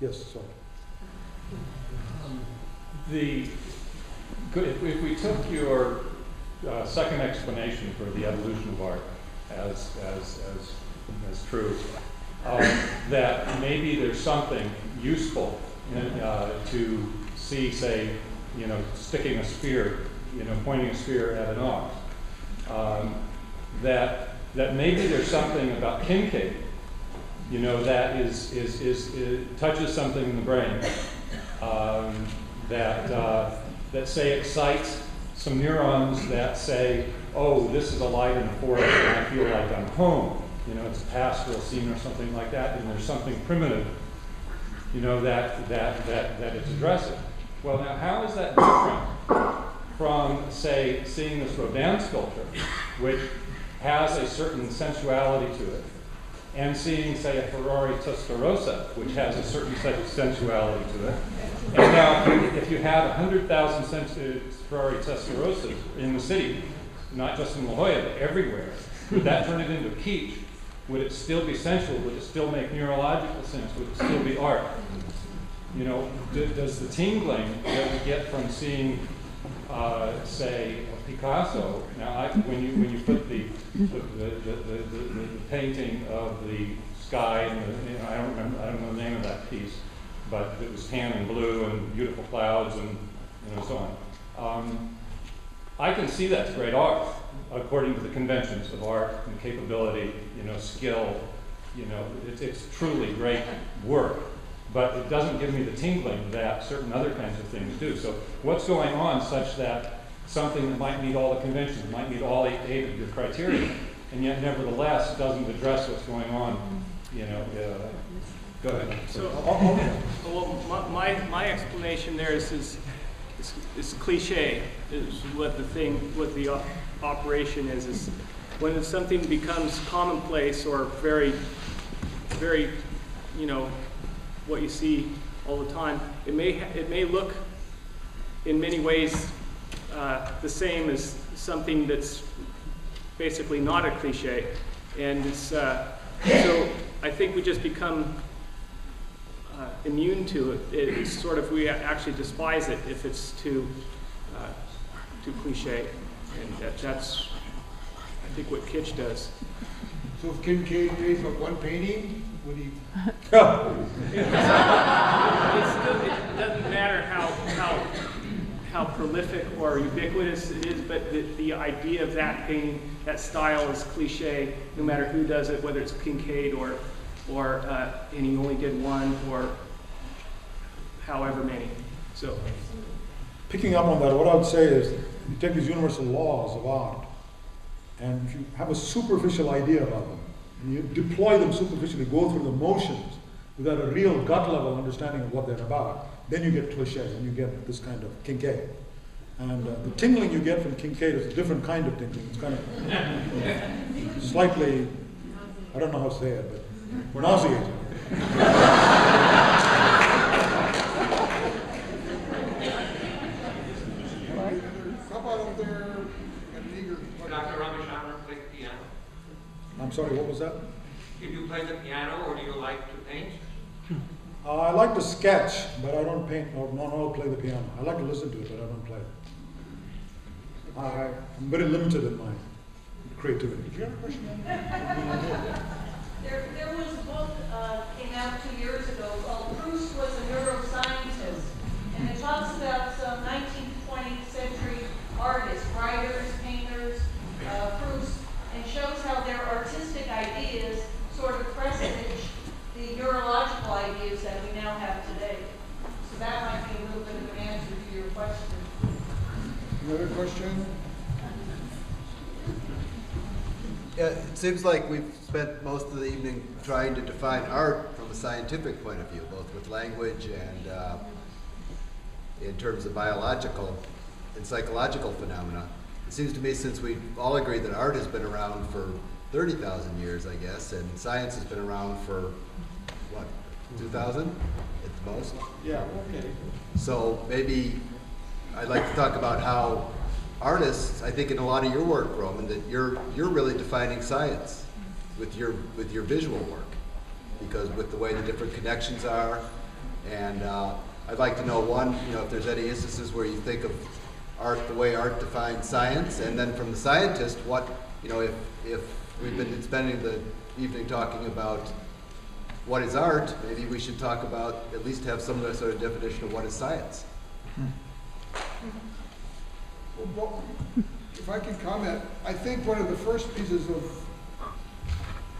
Yes, sorry. The, if if we took your uh, second explanation for the evolution of art as, as, as, as true, um, that maybe there's something useful in, uh, to see, say, you know, sticking a spear, you know, pointing a spear at an ox, um, that, that maybe there's something about Kinkade, you know, that is, is, is, is touches something in the brain um, that, uh, that say excites some neurons that say, oh, this is a light in the forest and I feel like I'm home. You know, it's a pastoral scene or something like that, and there's something primitive, you know, that, that, that, that it's addressing. Well, now, how is that different from, say, seeing this Rodin sculpture, which has a certain sensuality to it, and seeing, say, a Ferrari Testarossa, which has a certain set of sensuality to it. And now, if you had 100,000 uh, Ferrari Testarossas in the city, not just in La Jolla, but everywhere, would that turn it into kitsch? Would it still be sensual? Would it still make neurological sense? Would it still be art? You know, does the tingling that we get from seeing, uh, say, a Picasso? Now, I, when you when you put the the, the, the, the, painting of the sky and you know, I don't remember I don't know the name of that piece, but it was tan and blue and beautiful clouds and you know so on. Um, I can see that's great art according to the conventions of art and capability, you know, skill. You know, it's, it's truly great work but it doesn't give me the tingling that certain other kinds of things do. So what's going on such that something that might meet all the conventions, might meet all eight, eight of your criteria, and yet nevertheless doesn't address what's going on, you know, uh, go ahead. So, well, my, my, explanation there is, is, is, is cliche, is what the thing, what the op- operation is, is when something becomes commonplace or very, very, you know, what you see all the time, it may, it may look in many ways uh, the same as something that's basically not a cliche. And it's, uh, so I think we just become uh, immune to it. It's sort of, we actually despise it if it's too, uh, too cliche. And that, that's, I think, what kitsch does. So if Kinkade pays for one painting, would he, It's still, it doesn't matter how, how, how prolific or ubiquitous it is, but the, the idea of that painting, that style is cliche, no matter who does it, whether it's Kinkade or, or, uh, and he only did one, or however many. So, Picking up on that, what I would say is, you take these universal laws of art, and if you have a superficial idea about them, and you deploy them superficially, go through the motions without a real gut level understanding of what they're about, then you get cliche and you get this kind of Kinkade. And uh, the tingling you get from Kinkade is a different kind of tingling. It's kind of slightly, I don't know how to say it, but nauseating about up there at Meager? Dr. Ramachandran plays piano. I'm sorry, what was that? Do you play the piano or do you like to paint? Uh, I like to sketch, but I don't paint or not all play the piano. I like to listen to it, but I don't play it. I, I'm very limited in my creativity. Did you have a question? There, there was a book, uh, came out two years ago called Proust was a neuroscientist. And it talks about some nineteenth, twentieth century artists, writers, painters, uh, Proust, and shows how their artistic ideas sort of presage the neurological ideas that we now have today. So that might be a little bit of an answer to your question. Another question? Yeah, it seems like we've spent most of the evening trying to define art from a scientific point of view, both with language and uh, in terms of biological and psychological phenomena. It seems to me since we all agree that art has been around for 30,000 years, I guess, and science has been around for, what, 2,000 at the most? Yeah, okay. So maybe I'd like to talk about how artists, I think in a lot of your work, Roman, that you're you're really defining science with your with your visual work. Because with the way the different connections are And uh, I'd like to know, one, you know, if there's any instances where you think of art the way art defines science, and then from the scientist, what, you know, if, if we've been spending the evening talking about what is art, maybe we should talk about, at least have some sort of definition of what is science. Well, If I can comment, I think one of the first pieces of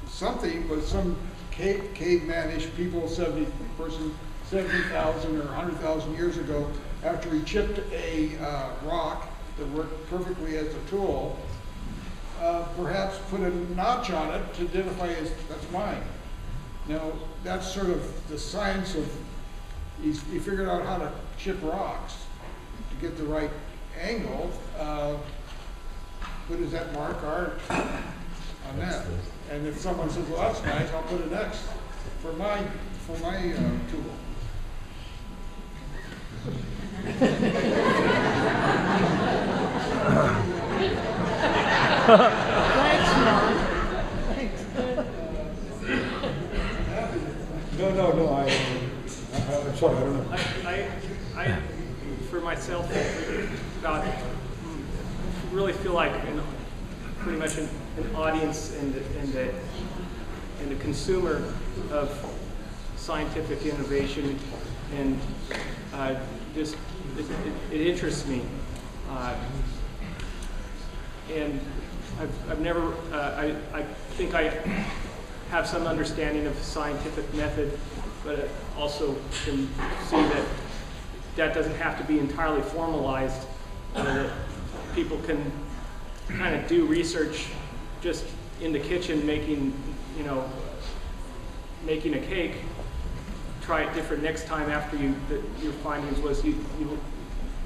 something was some cave, cavemanish people, seventy person, seventy thousand or hundred thousand years ago, after he chipped a, uh, rock that worked perfectly as a tool, uh, perhaps put a notch on it to identify as, that's mine. Now, that's sort of the science of, he figured out how to chip rocks to get the right angle. Uh, But does that mark art on that? And if someone says, well, that's nice, I'll put an X for my, for my uh, tool. No, no, no, I, I, I'm sorry, I don't know. Myself, about, really feel like an, pretty much an, an audience and, and a, and a consumer of scientific innovation, and uh, just it, it, it interests me. Uh, and I've, I've never, uh, I, I think I have some understanding of the scientific method, but also can see that that doesn't have to be entirely formalized. uh, people can kind of do research just in the kitchen, making, you know, making a cake. Try it different next time after you, the, your findings was you, you,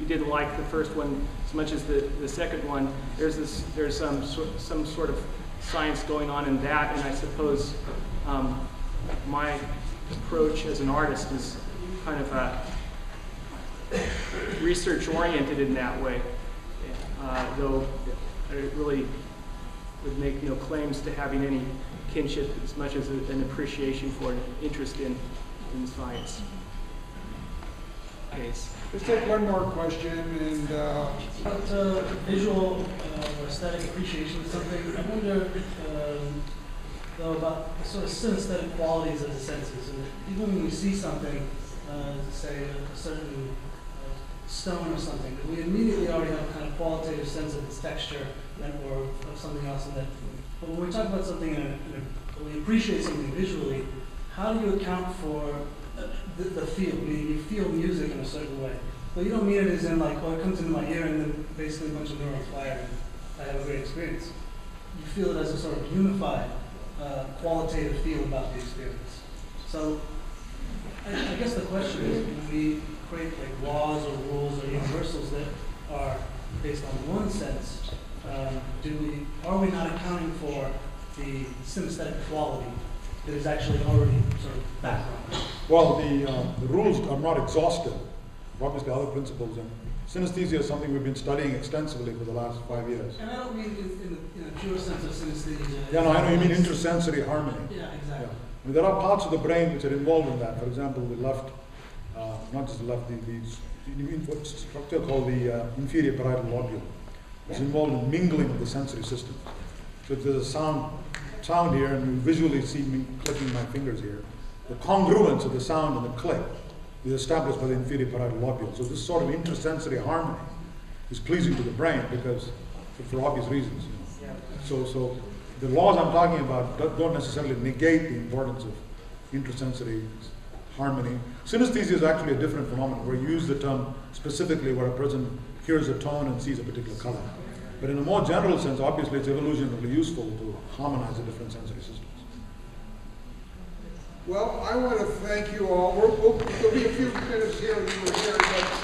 you didn't like the first one as much as the, the second one. There's this, there's some, some sort of science going on in that, and I suppose um, my approach as an artist is kind of uh, research oriented in that way. Uh, though I really would make no claims to having any kinship as much as a- an appreciation for an interest in, in science. Case. Let's take one more question and, uh, But uh, visual uh, or aesthetic appreciation of something, I wonder um, though about the sort of synesthetic qualities of the senses. And even when we see something, uh, say a certain stone or something, we immediately already have a kind of qualitative sense of its texture and, or of something else in that. But when we talk about something in a, in a, when we appreciate something visually, how do you account for uh, the, the feel? Meaning you feel music in a certain way. But you don't mean it as in like, oh, it comes into my ear and then basically a bunch of neurons fire and I have a great experience. You feel it as a sort of unified, uh, qualitative feel about the experience. So I, I guess the question is, we create like laws or rules or universals that are based on one sense, um, do we, are we not accounting for the synesthetic quality that is actually already sort of background? Well, the, uh, the rules are not exhaustive, obviously other principles, and synesthesia is something we've been studying extensively for the last five years. And I don't mean in, in, the, pure sense of synesthesia. Yeah, no, I know you mean intersensory harmony. Yeah, Yeah. exactly. I mean, there are parts of the brain which are involved in that. For example, the left, uh, not just the left, the, the, structure called the uh, inferior parietal lobule is involved in mingling of the sensory system. So if there's a sound, sound here, and you visually see me clicking my fingers here, the congruence of the sound and the click is established by the inferior parietal lobule. So this sort of intersensory harmony is pleasing to the brain because, for, obvious reasons. You know. So, so the laws I'm talking about do- don't necessarily negate the importance of intersensory harmony. Synesthesia is actually a different phenomenon where you use the term specifically where a person hears a tone and sees a particular color. But in a more general sense, obviously it's evolutionarily useful to harmonize the different sensory systems. well, I want to thank you all. We'll, there'll be a few minutes here, we